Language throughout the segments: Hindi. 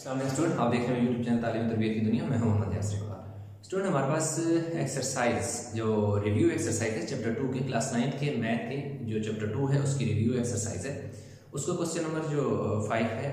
अस्सलाम स्टूडेंट। आप देख रहे हैं यूट्यूब चैनल तालीम तरबियत की दुनिया। मैं हूँ मोहम्मद यासर इकबाल स्टूडेंट, हमारे पास एक्सरसाइज जो रिव्यू एक्सरसाइज है चैप्टर टू के क्लास नाइन्थ के मैथ के, जो चैप्टर टू है, उसकी रिव्यू एक्सरसाइज है। उसको क्वेश्चन नंबर जो फाइव है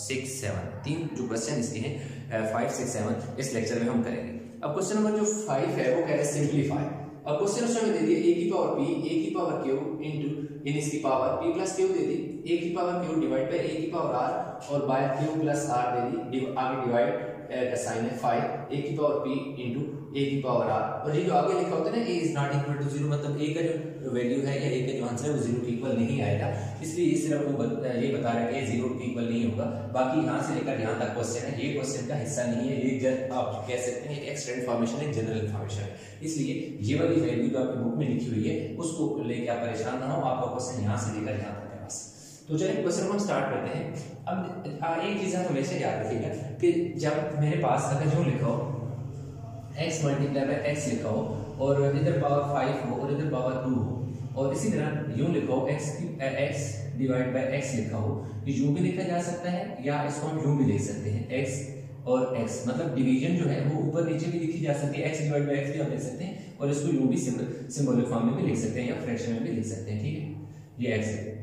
सिक्स सेवन तीन जो क्वेश्चन इसके हैं फाइव सिक्स सेवन इस लेक्चर में हम करेंगे। अब क्वेश्चन नंबर जो फाइव है, वो कह रहे हैं सिंप्लीफाई अब क्वेश्चन उसमें दे दिया ए की पावर पी ए की पावर क्यू इंटू इन इसकी पावर पी प्लस क्यू दे दी ए की power q divide by a की पावर आर और बाय क्यू प्लस आर दे दी आगे डिवाइड साइन है फाइव ए की पावर पी इंटू ए की पावर आर और ये जो आगे लिखा होता है ना a is not equal to zero मतलब ए का जो वैल्यू है या ए का जो आंसर है, वो ज़ीरो के इक्वल नहीं आएगा। इसलिए ये सिर्फ़ वो ये बता रहा है ज़ीरो के इक्वल नहीं होगा। बाकी यहाँ से लेकर यहाँ तक क्वेश्चन है। ये क्वेश्चन का हिस्सा नहीं है, ये आप कह सकते हैं एक्स्ट्रा इन्फॉर्मेशन है जनरल इन्फॉर्मेशन है। इसलिए ये वाली वैल्यू जो आपकी बुक में लिखी हुई है, उसको लेके आप परेशान ना हो, आपका क्वेश्चन यहाँ से लेकर यहाँ तक है तो चलिए क्वेश्चन हम स्टार्ट करते हैं। अब एक चीज़ आप हमेशा याद रखिएगा कि जब मेरे पास अगर जो लिखा हो, x मल्टीप्लाई बाय x लिखा हो और इधर पावर फाइव हो और इधर पावर टू हो। और इसी तरह यू लिखा हो x x divide by x लिखा हो। ये भी लिखा जा सकता है, या इसको हम यूँ भी लिख सकते हैं, x और x मतलब डिवीज़न जो है, वो ऊपर नीचे भी लिखी जा सकती है। x डिवाइड बाय x भी हम लिख सकते हैं, और इसको यूँ भी सिंबॉलिक फॉर्म में भी लिख सकते हैं, या फ्रैक्शन में भी लिख सकते हैं, ठीक है? ये x है।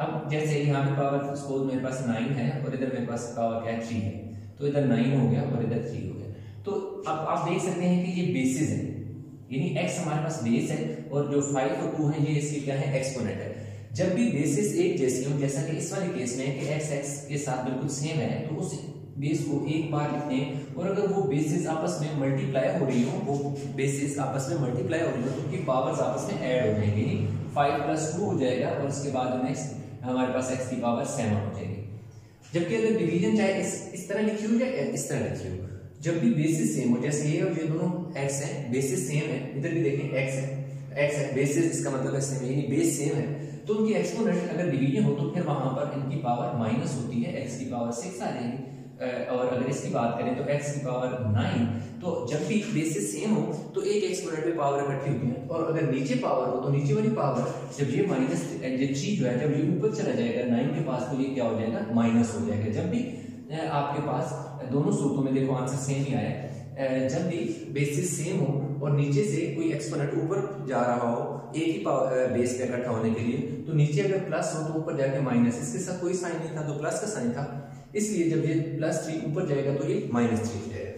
अब जैसे यहाँ पे पावर सपोज़ मेरे पास नाइन है, और इधर मेरे पास पावर क्या थ्री है। तो इधर नाइन हो गया, और इधर थ्री हो गया। तो अब आप देख सकते हैं कि ये बेसिस है। यानी x हमारे पास बेस है और जो फाइव और टू है, ये इसकी क्या है? एक्सपोनेंट है। जब भी बेसिस एक जैसी हो, जैसा कि इस वाले केस में कि x x के साथ बिल्कुल सेम है तो उस बेस को एक बार लिखते हैं और अगर वो बेसिस आपस में मल्टीप्लाई हो रही हो, वो बेसिस आपस में मल्टीप्लाई हो रही हो तो उनकी पावर्स आपस में ऐड हो जाएँगी। यानी फाइव प्लस टू हो जाएगा और उसके बाद नेक्स्ट हमारे पास x की पावर सेवन हो जाएगी। जबकि अगर डिवीज़न चाहे इस इस तरह लिखी हो या इस तरह लिखी हो, जब भी बेसिस सेम हो, जैसे ये और ये दोनों x है बेसिस सेम है, इधर भी देखें x है x है बेसिस इसका मतलब है सेम यानी बेस सेम है। तो उनकी एक्सपोनेंट अगर डिवीज़न हो तो फिर वहाँ पर इनकी पावर माइनस होती है, x की पावर सिक्स आ जाएगी। और अगर इसकी बात करें तो x की पावर नाइन तो जब भी बेसिस सेम हो तो एक एक्सपोनेंट में पावर इकट्ठी होती है। और अगर नीचे पावर हो तो नीचे वाली पावर जब ये माइनस थ्री जो है, जब ये ऊपर चला जाएगा नाइन के पास तो ये क्या हो जाएगा? माइनस हो जाएगा। जब भी आपके पास दोनों सूत्रों में देखो आंसर सेम ही आया। जब भी बेसिस सेम हो और नीचे से कोई एक्सपोनेंट ऊपर जा रहा हो, एक ही बेस पे इकट्ठा होने के लिए तो नीचे अगर प्लस हो तो ऊपर जाके माइनस इसके साथ कोई साइन नहीं था तो प्लस का साइन था। इसलिए जब ये प्लस थ्री ऊपर जाएगा तो ये माइनस थ्री हो। जाएगा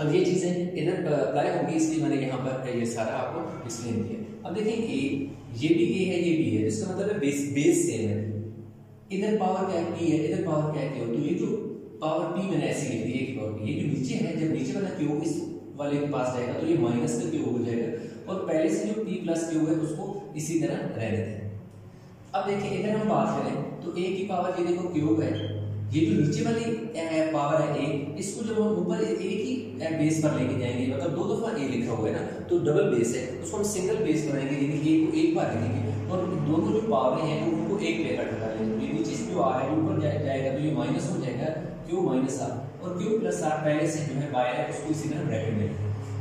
अब ये चीज़ें इधर अप्लाई होगी, इसलिए मैंने यहाँ पर ये सारा आपको एक्सप्लेन किया। अब देखिए ए ये भी ए है, ये भी है, इसका मतलब है बेस बेस सेम है। इधर पावर क्या पी है, इधर पावर क्या क्यू तो ये जो पावर पी मैंने ऐसे लिख दी, एक पावर पी। ये जो नीचे है, जब नीचे वाला क्यू इस वाले के पास जाएगा तो ये माइनस का क्यू हो जाएगा। और पहले से जो पी प्लस क्यू है, उसको इसी तरह रह रहने हैं। अब देखिए इधर हम बात करें तो ए की पावर ये देखो क्यूब है। ये जो नीचे वाली पावर है ए इसको जब हम ऊपर ए की बेस पर लेके जाएँगे मतलब दो दफ़ा ए लिखा हुआ है ना तो डबल बेस है, उसको हम सिंगल बेस बनाएँगे, यानी ए को एक बार लिखेंगे, और दोनों जो पावर हैं उनको एक पे इकट्ठा कर लेंगे। ये नीचे आ है, ऊपर जाएगा तो ये माइनस हो जाएगा क्यू माइनस आर और क्यू प्लस आर पहले से जो है, बाय है, उसको इसी तरह ब्रैकेट में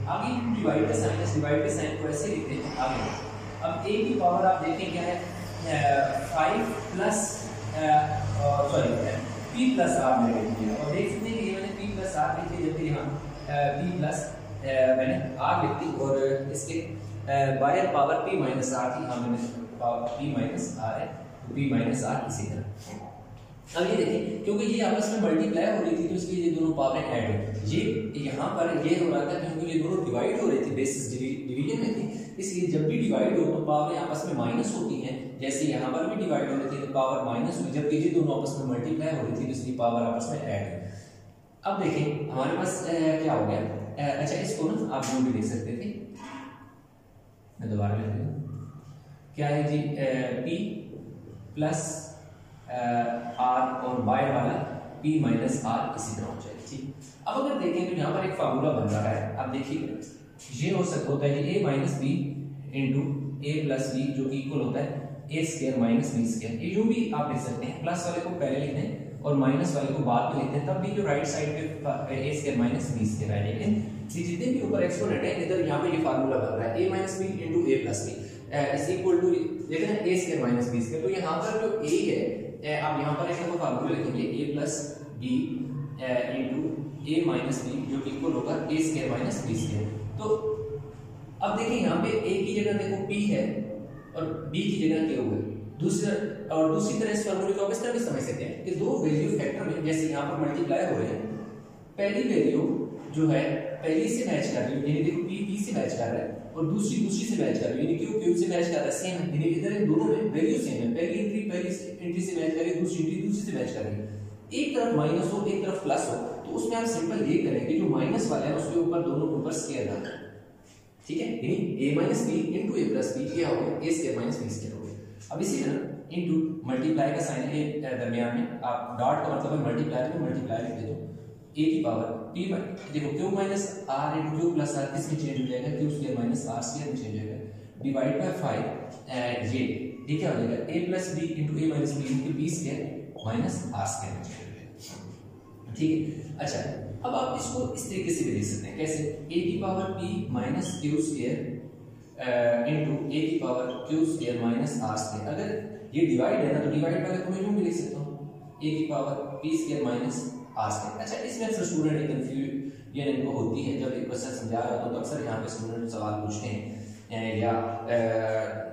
आगे डिवाइड का साइन है डिवाइड के साइन को ऐसे लिखते हैं, आगे। अब ए की पावर आप देखें, क्या है? Five plus sorry p plus r मैंने लिख दिया। और देख सकते हैं कि मैंने पी प्लस आर लिख दिया, जबकि यहाँ पी प्लस मैंने आर लिख दी और इसके बायर पावर पी माइनस आर थी। हाँ मैंने पावर पी माइनस आर है तो पी माइनस आर इसी तरह। अब ये देखिए, क्योंकि ये आपस में मल्टीप्लाई हो रही थी तो इसलिए ये दोनों पावरें ऐड हुई ये, यहाँ पर ये हो रहा था क्योंकि ये दोनों डिवाइड हो रही थी बेसिस डिवीज़न में थी, इसलिए जब भी डिवाइड हो तो पावरें आपस में माइनस होती हैं। जैसे यहाँ पर भी डिवाइड हो रही थी तो पावर माइनस हुई। जबकि ये दोनों आपस में मल्टीप्लाई हो रही थी तो इसलिए पावर आपस में ऐड अब देखिए, हमारे पास क्या हो गया? अच्छा इसको ना आप जो भी देख सकते थे। मैं दोबारा लिख देता क्या है जी? पी प्लस आर और बाय वाला पी माइनस आर इसी तरह हो जाएगा, ठीक? अब अगर देखें तो यहाँ पर एक फार्मूला बन रहा है। अब देखिए, ये हो सकता होता है a minus b into a plus b जो इक्वल होता है a square minus b square ये भी आप लिख सकते हैं प्लस वाले को पहले लिखते हैं और माइनस वाले को बाद में लिखते हैं, तब भी जो राइट साइड पे a square minus b square जाएगा ये जितने भी ऊपर एक्सपोनेंट है, इधर यहाँ पे ये फार्मूला बन रहा है a minus b into a plus b is equal to देखें ना a square minus b square तो यहाँ पर जो ए है आप यहाँ पर एक फार्मूला लिखेंगे a plus b a minus b जो कि इक्वल होगा a square minus b square तो अब देखिए यहाँ पे ए की जगह देखो पी है और बी की जगह क्यू है। दूसरा और दूसरी तरह इस फॉर्मूले को इस तरह भी समझ सकते हैं कि दो वैल्यू फैक्टर में, जैसे यहाँ पर मल्टीप्लाई हो रहे हैं, पहली वैल्यू जो है, पहली से मैच कर रही है, यानी देखो पी पी से मैच कर रहा है। और दूसरी दूसरी से मैच कर। रही है यानी से मैच कर? रहा है सेम है इधर इन दोनों में वैल्यू सेम है। पहली एंट्री पहली एंट्री से मैच कर रही है दूसरी एंट्री दूसरी से मैच कर। रही है एक तरफ़ माइनस हो, एक तरफ़ प्लस हो तो उसमें आप सिंपल ये करेंगे जो माइनस वाला है, उसके ऊपर दोनों के ऊपर स्केयर डाल ठीक है? यानी a minus b into a plus b क्या हो गया? A square minus b square हो गया। अब इसी तरह इंटू मल्टीप्लाई का साइन ए, दरमियान में। आप डॉट का मतलब है मल्टीप्लाई में मल्टीप्लाई लिख दे दो ए की पावर p देखो, q minus r into q plus r किसमें चेंज हो जाएगा? Q square minus r square में चेंज हो जाएगा। डिवाइड बाय 5 ये ये क्या हो जाएगा? A plus b into a minus b into b square minus r square में चेंज हो जाएगा। ठीक है? अच्छा अब आप इसको इस तरीके से भी लिख सकते हैं। कैसे? A की power p minus q square into a की power q square minus r square अगर ये डिवाइड है ना तो डिवाइड वाले को मैं यूँ भी लिख सकता हूँ। A की power p square minus r square अच्छा इसमें अक्सर स्टूडेंट कंफ्यूज ये इनको होती है, जब एक क्वेश्चन समझा रहा तो अक्सर यहाँ पे स्टूडेंट सवाल पूछते हैं, या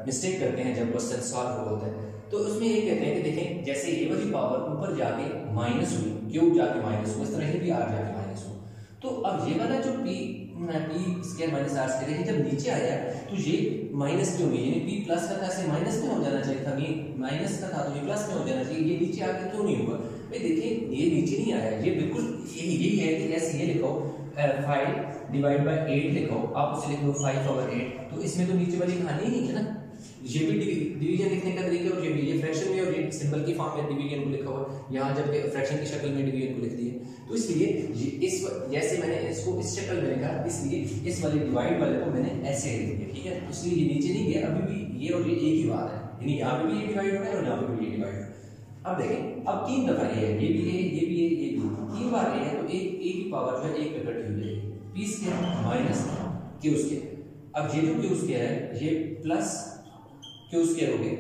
मिस्टेक करते हैं जब क्वेश्चन सॉल्व होता है। तो उसमें ये कहते हैं कि देखें, जैसे ये वाली पावर ऊपर जाके माइनस हुई क्यों जाके माइनस हुआ इस तरह ही भी आर जाके माइनस हुआ। तो अब ये वाला जो p p square minus r square जब नीचे आया तो ये माइनस क्यों हुई यानी पी प्लस का था ऐसे माइनस में हो जाना चाहिए था ये माइनस का था तो ये प्लस में हो जाना चाहिए, ये नीचे आके क्यों नहीं हुआ? भाई देखिए, ये नीचे नहीं आया, ये बिल्कुल यही है कि ऐसे ये लिखो फाइव डिवाइड बाय एट लिखो, आप उसे लिखो फाइव ओवर एट तो इसमें तो नीचे वाली कहानी नहीं है ना? ये भी डिवीज़न लिखने का तरीका और ये भी, ये फ्रैक्शन में और ये सिंबल की फॉर्म में डिवीज़न को लिखा हुआ, यहाँ जब फ्रैक्शन की शक्ल में डिवीज़न को लिख दिए तो इसलिए इस जैसे मैंने इसको, इस शक्ल में लिखा इसलिए इस वाले डिवाइड वाले को मैंने ऐसे लिख दिया, ठीक है? इसलिए ये नीचे नहीं गया, अभी भी ये और ये एक ही बात है। यानी यहाँ पे भी ये डिवाइड हो रहा है और यहाँ पे भी ये डिवाइड हो है। अब देखें, अब तीन दफ़ा ये है, ये भी है, ये भी है, ये भी तीन बार ये है तो एक ए की पावर जो है, एक पे इकट्ठी हो। जाएगी p square minus q square अब ये जो क्यू स्क्वायर है, ये प्लस क्यू स्क्र हो गए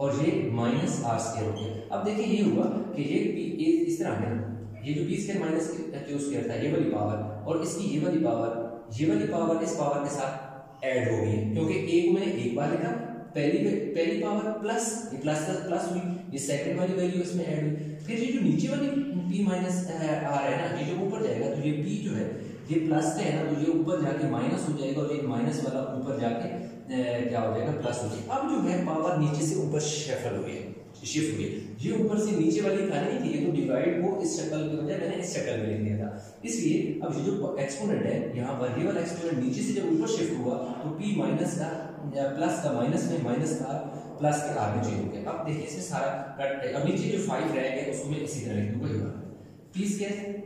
और ये माइनस आर स्क्र हो गया। अब देखिए ये हुआ कि ये इस तरह गया ये जो p square minus q square था, ये वाली पावर और इसकी ये वाली पावर ये वाली पावर इस पावर के साथ ऐड हो गई क्योंकि ए को मैंने एक बार लिखा, पहली पहली पावर प्लस ये प्लस प्लस प्लस हुई, ये सेकंड वाली वैल्यू इसमें ऐड हुई। फिर ये जो नीचे वाली पी माइनस आर है ना, ये जो ऊपर जाएगा तो ये पी जो है, ये प्लस का है ना तो ये ऊपर जाके माइनस हो जाएगा, और ये माइनस वाला ऊपर जाके क्या हो जाएगा प्लस हो जाएगा। अब जो है पावर नीचे से ऊपर शेफल हुई है शिफ्ट हुई ये ऊपर से नीचे वाली नहीं थी, ये तो डिवाइड वो इस शक्ल की वजह मैंने इस शक्ल में लिख दिया था। इसलिए अब ये जो एक्सपोनेंट है, यहाँ पर ये वाला एक्सपोनेंट नीचे से जब ऊपर शिफ्ट हुआ तो p माइनस का प्लस का माइनस में माइनस का प्लस के आगे चेंज हो गया। अब देखिए इसमें सारा कट अब नीचे जो फाइव रह गया, उसको मैं इसी तरह लिख दूँगा। पी स्केयर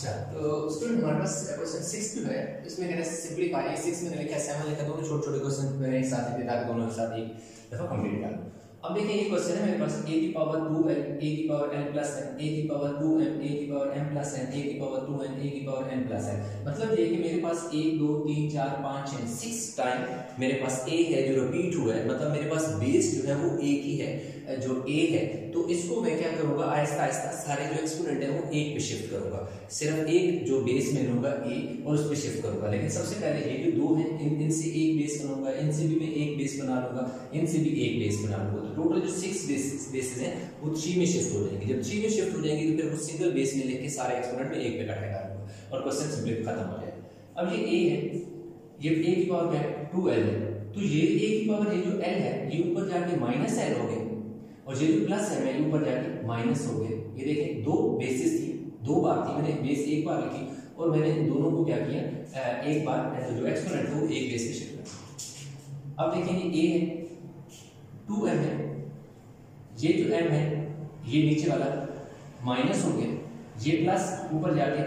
अच्छा तो स्टूडेंट हमारे पास क्वेश्चन सिक्स जो है इसमें मैंने सिंपलीफाई सिक्स में लिखा सेवन लिखा दोनों छोटे छोटे क्वेश्चन मैंने एक साथ ही ताकि दोनों एक साथ एक दफ़ा कंप्लीट कर अब देखिए ये क्वेश्चन है मेरे पास, a की पावर 2 n a की power n plus n, a की पावर 2 m a की power m plus n, a की पावर 2 n a की पावर n प्लस n मतलब ये कि मेरे पास 1 2 3 4 5 6 6 टाइम मेरे पास a है जो रिपीट हुआ है मतलब मेरे पास बेस जो है वो एक ही है। जो ए है तो इसको मैं क्या करूँगा? आहिस्ता आहिस्ता सारे जो एक्सपोनेंट है, वो एक पे शिफ्ट करूँगा। सिर्फ़ एक जो बेस में लूँगा a, और उस पे शिफ्ट करूँगा। लेकिन सबसे पहले ये जो दो हैं, इन, इनसे एक बेस बनाऊँगा, इनसे भी मैं एक बेस बना लूँगा, इनसे भी एक बेस बना लूँगा। तो टोटल जो सिक्स बेसिस बेसिस हैं, वो थ्री में शिफ्ट हो जाएँगे। जब थ्री में शिफ्ट हो जाएँगे तो फिर वो सिंगल बेस में लेके सारे एक्सपोनेंट में एक पे इकट्ठा कर लूँगा, और क्वेश्चन सिंपली खत्म हो जाएगा। अब ये a है, ये a की पावर क्या है? 2l है। तो ये a की पावर ये जो l है, ये ऊपर जाके माइनस एल हो गया। और ये जो प्लस है मैं ऊपर जाके माइनस हो गया। ये देखें, दो बेसिस थी, दो बार थी। मैंने बेस एक बार लिखी और मैंने इन दोनों को क्या किया? एक बार जो एक्सपोनेंट है वो एक बेस पे शिफ्ट किया। अब देखेंगे a है 2m है। ये जो m है, ये नीचे वाला माइनस हो गया। ये प्लस ऊपर जाके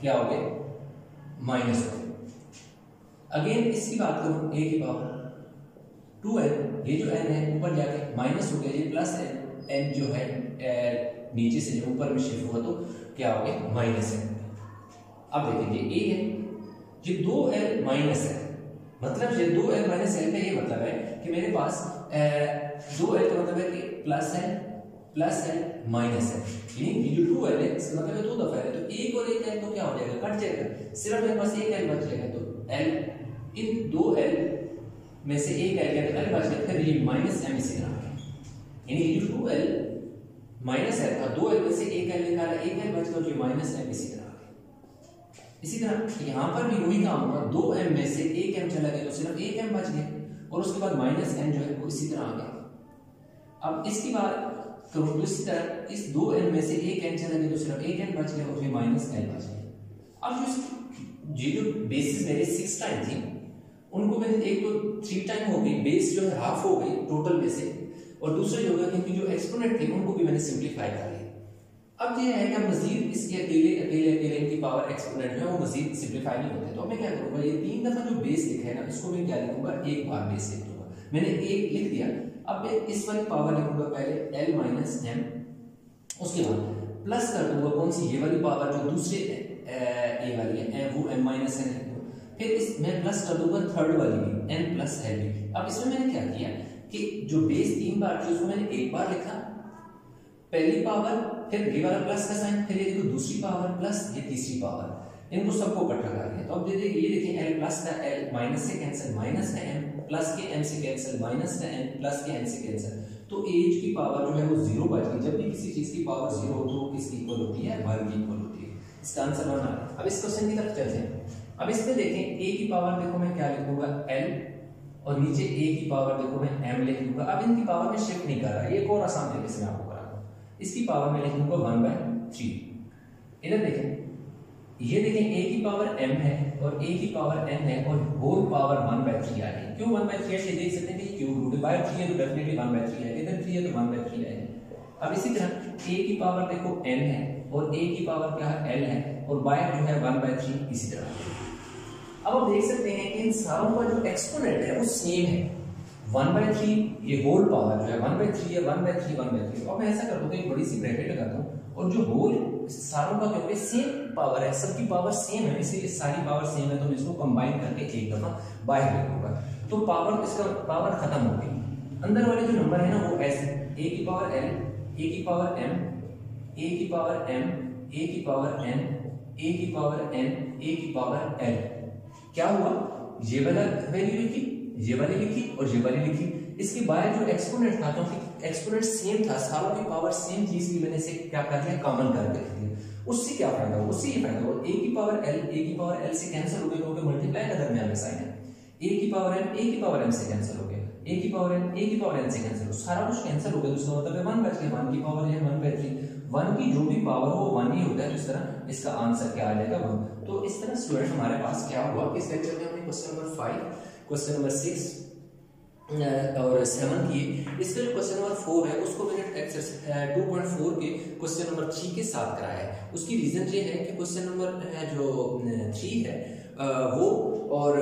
क्या हो गया? माइनस हो गया। अगेन इसकी बात करूँ ए की पावर टू एन ये जो एन है ऊपर जाके माइनस हो गया ये प्लस एन एन जो है नीचे से जब ऊपर में शिफ्ट हुआ तो क्या हो गया? माइनस एन अब देखिए ये ए है ये दो एल माइनस है। मतलब ये दो एल माइनस एल का ये मतलब है कि मेरे पास ए, दो एल का मतलब है कि प्लस है प्लस है माइनस है। यानी जो टू एल है इसका मतलब दो दफ़ा है तो एक और एक एल तो क्या हो जाएगा? कट जाएगा। सिर्फ़ मेरे पास एक एल बच जाएगा तो एल इन दो एल में से एक एल एल बच गया फिर ये माइनस एम इसी तरह यानी ये टू एल माइनस एल था दो एल में से एक एल निकाला एक एल बच गया जो माइनस एम इसी तरह इसी तरह यहाँ पर भी वही काम होगा दो एम में से एक एम चला गया तो सिर्फ़ एक एम बच गया, और उसके बाद माइनस एम जो है, वो इसी तरह आ गया। अब इसकी बात करो तो इसी तरह इस दो एन में से एक एन चला गया तो सिर्फ़ एक एन बच गया, और फिर माइनस एन बच गया। अब जी जो बेसिस मेरे सिक्स टाइम थी उनको मैंने एक तो थ्री टाइम हो गई बेस जो है हाफ़ हो गई टोटल में से। और दूसरे जो है क्योंकि जो एक्सपोनेंट थे, उनको भी मैंने सिंप्लीफाई कर लिया। अब ये है कि मजीद इसके अकेले अकेले अकेले इनकी पावर एक्सपोनेंट जो है, वो मजीद सिंप्लीफाई नहीं होते। तो मैं क्या करूँगा, ये तीन दफ़ा जो बेस लिखा है ना, इसको मैं क्या लिखूँगा? एक बार बेस लिख दूँगा। मैंने एक लिख दिया। अब मैं इस वाली पावर लिखूँगा पहले एल माइनस एम उसके बाद प्लस कर दूँगा कौन सी? ये वाली पावर जो दूसरे, ए वाली है वो एम माइनस एन है। फिर इस मैं प्लस कर दूँगा थर्ड वाली भी एन प्लस एल भी। अब इसमें मैंने क्या किया कि जो बेस तीन बार थी उसको मैंने एक बार लिखा, पहली पावर फिर ये वाला प्लस का साइन फिर ये देखो दूसरी पावर प्लस ये तीसरी पावर इनको सबको इकट्ठा कर दिया तो अब देखिए, ये देखिए एल प्लस का एल माइनस से कैंसिल माइनस का एम प्लस के एम से कैंसिल माइनस का एम प्लस के एम से कैंसिल तो एज की पावर जो है वो ज़ीरो बच गई। जब भी किसी चीज़ की पावर ज़ीरो हो तो किसकी इक्वल होती है? वन की इक्वल होती है। इसका आंसर वन आ अब इस क्वेश्चन की तरफ़ चलते हैं। अब इसमें देखें ए की पावर देखो मैं क्या लिखूँगा? एल और नीचे ए की पावर देखो मैं एम लिख दूँगा। अब इनकी पावर में शिफ्ट नहीं कर रहा एक और आसान तरीके से मैं आपको करा दूँ इसकी पावर में लिख दूँगा वन बाय थ्री इधर देखें, ये देखें, a की पावर m है और a की पावर n है और whole power one by three आ रही क्यों वन बाय थ्री है देख सकते हैं कि क्यूब रूट बाय थ्री है तो डेफिनेटली वन बाय थ्री है इधर थ्री है तो वन बाय थ्री आएगा। अब इसी तरह, a की पावर देखो n है और a की पावर क्या है? L है और बाय जो है वन बाय थ्री इसी तरह। अब आप देख सकते हैं कि इन सारों का जो एक्सपोनेंट है, वो सेम है। वन बाय थ्री ये होल पावर जो है वन बाय थ्री है one by three one by three अब मैं ऐसा कर दूँ एक बड़ी सी ब्रैकेट लगाता हूँ और जो होल सारों का क्योंकि सेम पावर है, सबकी पावर सेम है, इसलिए सारी पावर सेम है तो इसको कंबाइन करके एक दफ़ा बाहर लिखूँगा तो पावर इसका पावर खत्म हो गई। अंदर वाले जो नंबर है ना, वो ऐसे ए की पावर एल ए की पावर एम ए की पावर एम ए की पावर एन ए की पावर एन ए की पावर एल क्या हुआ? ये वाला वैल्यू लिखी, ये वाली लिखी और ये वाली लिखी। इसके बाद जो एक्सपोनेंट था क्योंकि एक्सपोनेंट सेम था सारों की पावर सेम चीज़ की वजह से क्या कर दिया? कॉमन लिख दिया। उससे क्या फ़ायदा हुआ? उससे ये फ़ायदा हुआ ए की पावर एल ए की पावर एल से कैंसिल हो गया क्योंकि मल्टीप्लाई का दरमियान में साइन है। ए की पावर एम ए की पावर एम से कैंसिल हो गया। ए की पावर एन ए की पावर एन से कैंसिल हो सारा कुछ कैंसिल हो गया। तो इसका मतलब है वन बच गया वन की पावर है वन बाय थ्री वन की जो भी पावर हो वन ही होता है तरह इसका आंसर क्या आ जाएगा वन तो इस तरह स्टूडेंट हमारे पास क्या हुआ? इस लेक्चर में हमने question number five question number six और सेवन किए। इसका जो क्वेश्चन नंबर फोर है, उसको मैंने टू पॉइंट फोर के क्वेश्चन नंबर थ्री के साथ कराया है। उसकी रीजन ये है कि क्वेश्चन नंबर जो थ्री है वो और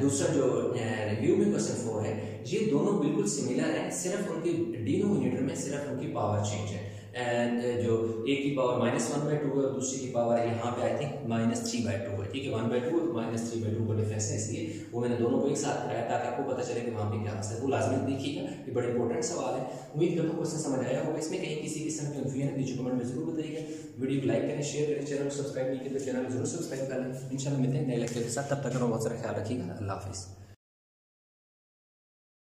दूसरा जो रिव्यू में क्वेश्चन फोर है, ये दोनों बिल्कुल सिमिलर है, सिर्फ़ उनके डिनोमिनेटर में सिर्फ़ उनकी पावर चेंज है। एंड uh, जो ए की power minus one by two है और दूसरी की पावर यहाँ पे I think minus three by two है। ठीक है वन बाई टू और माइनस थ्री बाई टू का डिफरेंस है इसलिए वो मैंने दोनों को एक साथ कराया ताकि आपको पता चले कि वहाँ पे क्या आंसर है। वो लाजमी देखिएगा ये बड़ा इंपॉर्टेंट सवाल है। उम्मीद करता हूँ क्वेश्चन समझ आया होगा। इसमें कहीं किसी किस्म की कन्फ्यूज़न नीचे कमेंट में ज़रूर बताइएगा। वीडियो को लाइक करें शेयर करें चैनल को सब्सक्राइब नहीं किया तो चैनल को ज़रूर सब्सक्राइब करें इंशाल्लाह मिलते हैं नए लेक्चर के साथ। तब तक बहुत सारा ख्याल रखिएगा। अल्लाह हाफिज़।